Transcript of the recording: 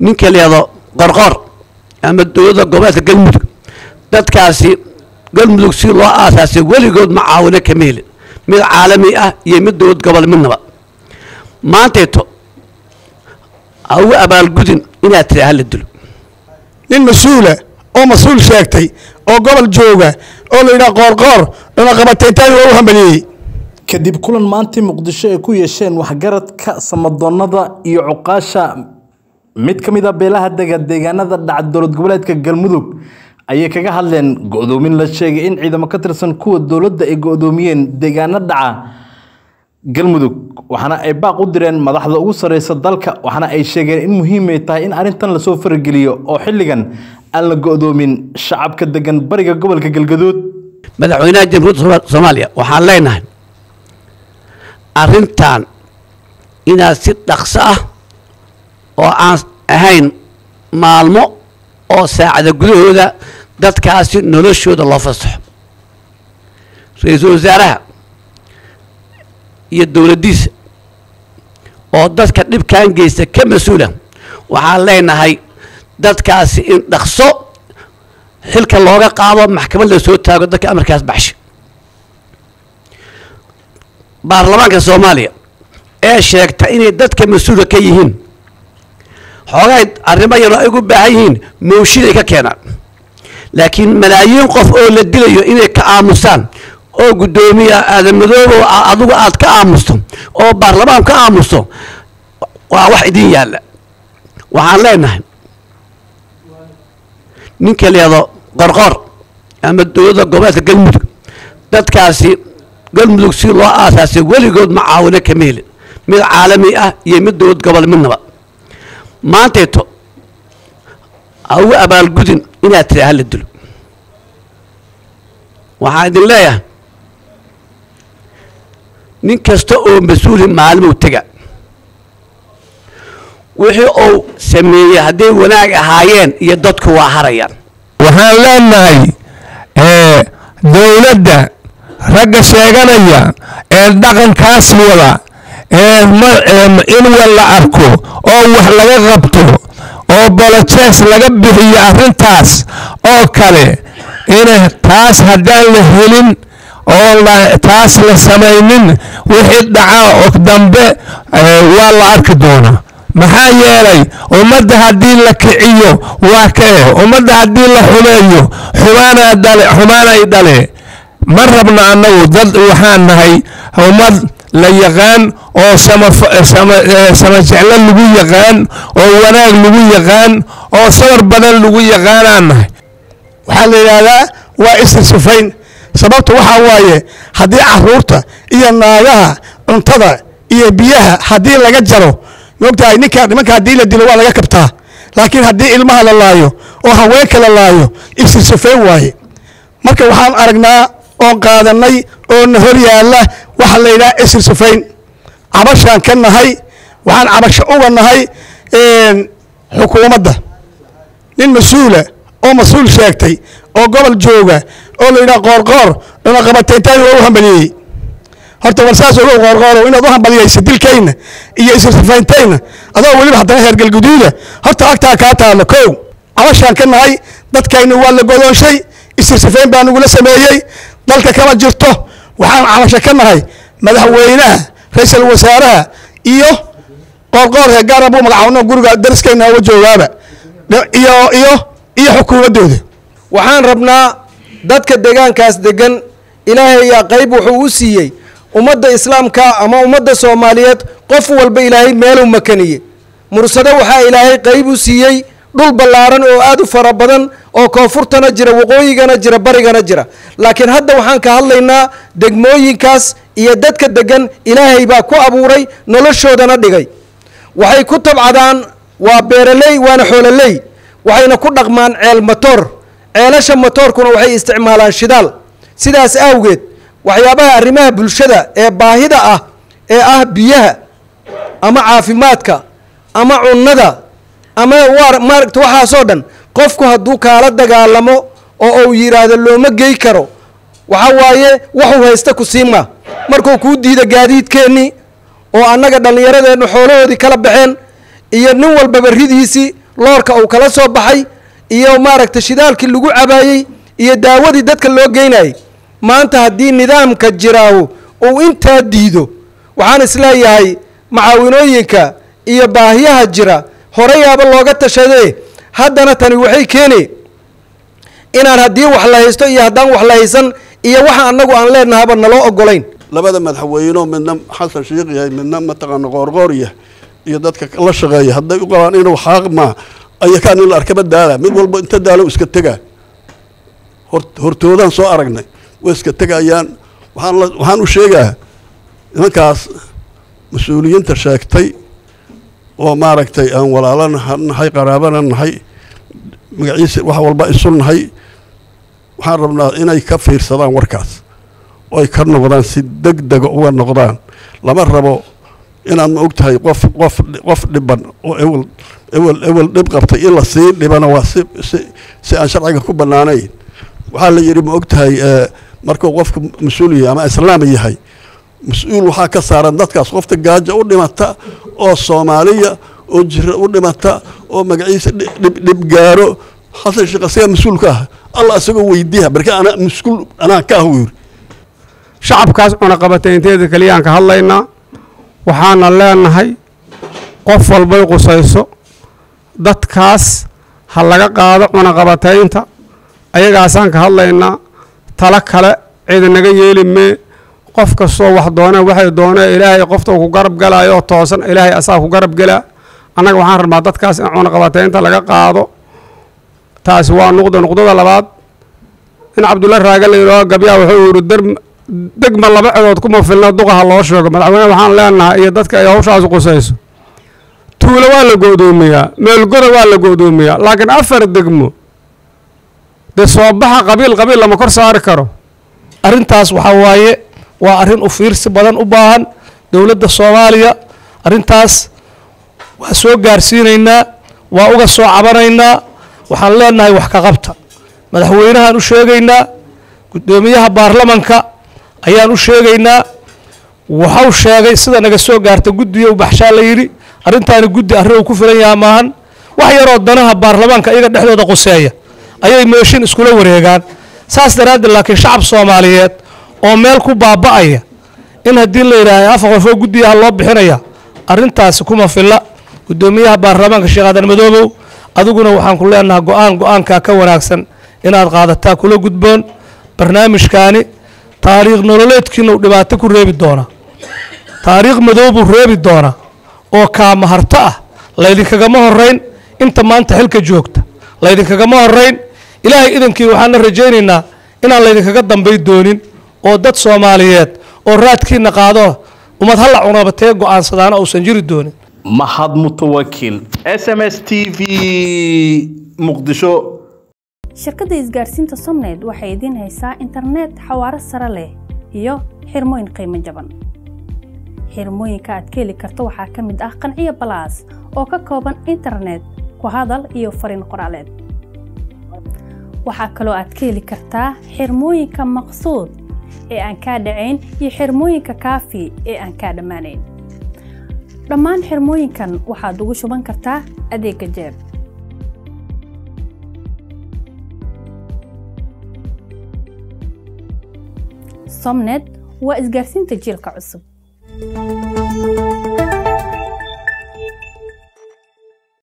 ninka layado qorqor ama dowladda goboleedka galmudug. Dadkaasi galmudug si loo aasaasay weligood macaawino kama helin mid caalami ah iyo mid dowlad gobol midnaba maantayto ha ugu abaalgudin inaad tiri hala dilo. Nin mas'uula oo mas'uul sheegtay oo gobol jooga oo la yidhaha qoorqoor cunaqabateyntaani waa u hambaliyey. Kadib kulan maantii muqdisho ay ku yeesheen waxgaradka samadoonnada iyo cuqaasha mid ka mid a beelaha dega deegaanada dhaca dowlad goboleedka galmudug ayay kaga hadleen go-doomin la sheegay in ciidamo ka tirsan kuwa dowladda ay go-doomiyeen deegaano dhaca galmudug waxaana ay baaq u direen madaxda ugu sarreysa dalka waxaana ay sheegeen in muhiimay tahay in arrintan la soo farageliyo oo xilligan aan la go-doomin shacabka degan bariga gobolka galgaduud. Madaxweynaha jamhuuriyadda soomaaliya waxaan leenahay arrintan inaad si dhaqso ah oo aan ahayn maalmo oo saacada gudahooda dadkaasi noloshooda loo fasaxo. Ra'iisul wasaaraha iyo dowladdiisa oo dadka dhibkan geysta ka mas'uula waxaan leenahay dadkaasi in dhaqso xilka looga qaado maxkamad la soo taago dadka amarkaas baxsha. Baarlamaanka soomaaliya ee sheegta inay dadka mas'uulka ka yihiin xoogahay arrimo yaroo ay ugu baahan yihiin. Mooshiday ka keenaan. Laakiin malaayiin qof oo la dilayo inay ka aamusaan oo guddoomiya aadamadoobo adigu aad ka aamusto oo baarlamaan ka aamusto waa wax idin yaalla. Waxaan leenahay ninka layado qorqor ama dowladda goboleedka galmudug dadkaasi galmudug si loo aasaasay weligood macaawino kama helin mid caalami ah iyo mid dowlad gobol midnaba maantayto ha ugu abaalgudin inaad tiri hala dilo. Waxaan idin leeyahay nin kasta oo mas'uuli maalimow tega wixii uu sameeyey hadday wanaag ahaayeen iyo dadku waa harayaan. Waxaan leenahay dowladda ragga sheeganaya ee dhaqankaas wada in wal la arko oo wax laga qabto oo bolojees laga bixiyo arrintaas oo kale in taas haddaan la helin oo taas la samaynin wixii dhaca dambe waa la arki doonaa. Maxaa yeelay ummadda haddii la kiciyo waa kae ummadda haddii la xumeeyo xumaanay dhale ma rabno annagu dad waxaan nahay ummad la yaqaan oo sama jeclo lagu yaqaan oo wanaag lagu yaqaan oo sawar badan lagu yaqaanaan nahay. Waxaa la yidhaahdaa waa isirsifayn sababta waxaa waaye haddii carruurta iyo naagaha cuntada iyo biyaha haddii laga jaro moogtahay ninka nimanka haddii la dilo waa laga kabtaa. Laakiin haddii ilmaha la laayo oo haweenka la laayo isirsifayn waaye. Marka waxaan aragnaa oon qaadanay oo na hor yaalla waxaa la yidhaha isirsifayn cabashaan ka nahay waxaan cabasho uga nahay xukuumadda. Nin mas'uula oo mas'uul sheegtay oo gobol jooga oo la yidhaha qoorqoor cunaqabateyntaani waa u hambaliyey. Horta war saas ogow qoorqoorow inaad u hambaliyaysa dilkayna iyo isirsifayntaynna adoo weliba haddana heer galguduuda horta agtaa kaa taalo kow. Cabashaan ka nahay dadkayna waa la godoonshay isirsifayn baa nagula sameeyey dalka kama jirto. Waxaan cabasho ka nahay madaxweynaha ra'iisul wasaaraha iyo qoorqoorka gaara buu magacaabno guriga dariskayna uga joogaaba. Iyo iyo iyo xukuumaddooda waxaan rabnaa dadka deegaankaas degan ilaahay yaa qayb wuxuu u siiyey ummadda islaamka ama ummadda soomaaliyeed qof walba ilaahay meeluu makaniye mursado waxaa ilaahay qayb u siiyey dhul ballaaran oo aad u fara badan oo koonfurtana jira waqooyigana jira barigana jira. Laakiin hadda waxaan ka hadlaynaa degmooyinkaas iyo dadka degan ilaahay baa ku abuuray noloshoodana dhigay. Waxay ku tabcadaan waa beeraley waana xoololey waxayna ku dhaqmaan ceel matoor ceelasha matoorkuna waxay isticmaalaan shidaal. Sidaas awgeed waxyaabaha arrimaha bulshada ee baahida ah ee ah biyaha ama caafimaadka ama cunnada ama maaragta waxaasoo dhan qofku hadduu kaala dagaalamo oo uu yidhaahdo looma gey karo. Waxa waaye waxuu haysta ku siimaa markuu kuu diida gaadiidkeennii oo annaga dhallinyaradeennu xoolahoodii kala baxeen iyo nin walbaba ridiisii loorka uu kala soo baxay iyo maaragtay shidaalkii lagu cabaayey iyo daawadii dadka loo geynayay maanta haddii nidaamka jiraahu uu intaa diido waxaan is leeyahay macaawinooyinka iyo baahiyaha jira horeyaaba looga tashadee haddana tani waxay keeni inaan haddii wax la haysto iyo haddaan wax la haysan iyo waxa annagu aan leenahaba naloo ogolayn labada madaxweyneo midna xasan sheikh yahay midna mataqaana qoorqoor yahay iyo dadka la shaqeeya. Hadday u qabaan inuu xaaq maa ayakaan in la arkaba daala. Mid walba inta daalo iska tegaa hor hortoodaan soo aragnay. Way iska tegayaan. Waxaan u sheegaa nimankaas mas'uuliyiinta sheegtay oo maaragtay aan walaalana nahay qaraabana nahay magaciisa wax walba isu nahay waxaan rabnaa inay ka fiirsadaan warkaas oo ay ka noqdaan si deg dega uga noqdaan. Lama rabo inaad ma og tahay qof qof qof dhiban oo ewel ewel ewel dhib qabtay in la sii dhibana waa si si si aan sharciga ku bannaanayn. Waxaa la yidhi ma og tahay markuu qofku mas'uul yahay ama islaam yahay mas'uul waxaa ka saaran dadkaas. Qofta gaajo u dhimata oo soomaaliya oo jira u dhimata oo magaciisa dhib gaaro xasan sheekh isagaa mas'uulka ah. Allah isagoo weydiiha barka anaa mas'uul anaa ka ah wuu yiri shacabkaas cunaqabataynteeda keliyaan ka hadlaynaa waxaana leenahay qof walbay qusayso dadkaas ha laga qaado cunaqabataynta ayagaasaan ka hadlaynaa talo kale cid naga yeeli mee qof kastoo wax dooneen waxay dooneen ilaahay qofta ku garab galaayo oo toosan ilaahay asaa ku garab gelaa annaga waxaan rabnaa dadkaas in cunaqabataynta laga qaado. Taasi waa nuqda nuqdada labaad. In cabdulla raaga la yidhaaho gabyaa wuxuu yidhi der degma laba cidood kuma filna duqaha loo sheego. Madaxweyne waxaan leenahay iyo dadka ay hawshaas qusayso. Tuulo waa la go'doomiyaa meelgoda waa la go'doomiyaa laakiin afar degmo dee soobaxa qabiil qabiil lama kor saari karo. Arrintaas waxaa waaye waa arrin u fiirsi badan u baahan dowladda soomaaliya. Arrintaas waa soo gaarsiinaynaa waa uga soo cabanaynaa. Waxaan leenahay wax ka qabta. Madaxweynahaan u sheegaynaa guddoomiyaha baarlamanka ayaan u sheegaynaa. Waxau sheegay sida naga soo gaarta guddiga u baxshaa la yidhi arrintaani guddi arrin uu ku filan yaha maahan wax yaroo danaha baarlamaanka iyaga dhexdooda quseeya. Ayay meeshin iskula wareegaan. Saas daraaddeed laakiin shacab soomaaliyeed oo meel ku baaba'aya in haddii la yidhaaha afar qofoo guddigaha loo bixinaya arrintaasi kuma filla. Guddoomiyaha baarlamaanka sheekh aadan madoobow adiguna waxaan ku leenahay go'aan go'aankaa ka wanaagsan inaad qaadataa kula gudboon barnaamijkaani taariikh nololeedkiina dhibaato ku reebi doonaa taariikh madow reebi doonaa oo kaamaharto ah. Laydinkagama horayn inta maanta xilka joogta. Laydinkagama horayn ilaahay idankii waxaana rajaynaynaa inaan laydinkaga dambay doonin oo dad soomaaliyeed oo raadkiina qaado ummad halla cunabatee go'aansadaana uusan jiri doonin. Mahad mutawakil s m s t v muqdisho. Shirkadda isgaarsiinta somned waxay idiin haysaa internet xawaaro sare leh iyo xirmooyin qiimo jaban. Xirmooyinka aad ka heli karto waxaa ka mid ah qanciyo balaas oo ka kooban internet ku hadal iyo fariin qoraaleed. Waxaa kaloo aad ka heli kartaa xirmooyinka maqsuud ee aan kaa dhacayn iyo xirmooyinka kaafi ee aan kaa dhammaanayn. Dhammaan xirmooyinkan waxaad ugu shuban kartaa adeegga jeeb somnet waa isgaarsiinta jiilka cusub